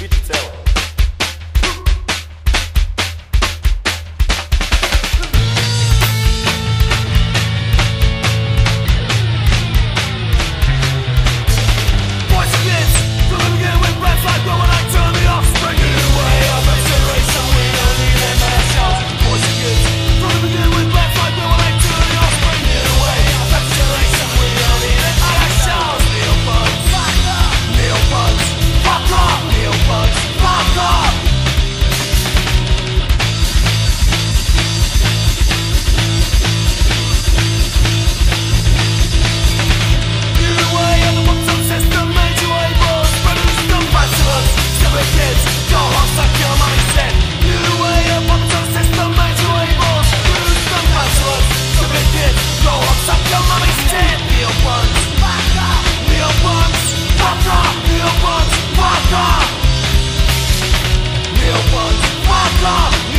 Beat tell. love